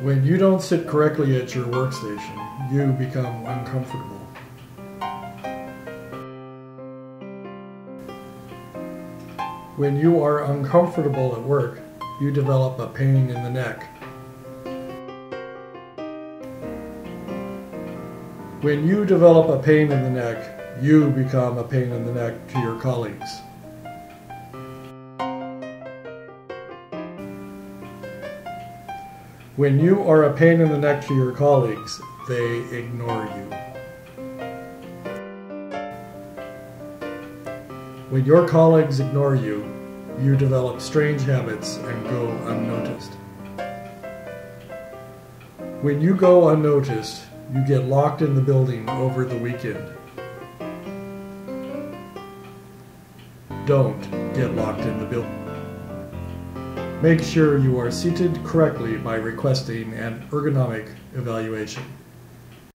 When you don't sit correctly at your workstation, you become uncomfortable. When you are uncomfortable at work, you develop a pain in the neck. When you develop a pain in the neck, you become a pain in the neck to your colleagues. When you are a pain in the neck to your colleagues, they ignore you. When your colleagues ignore you, you develop strange habits and go unnoticed. When you go unnoticed, you get locked in the building over the weekend. Don't get locked in the building. Make sure you are seated correctly by requesting an ergonomic evaluation.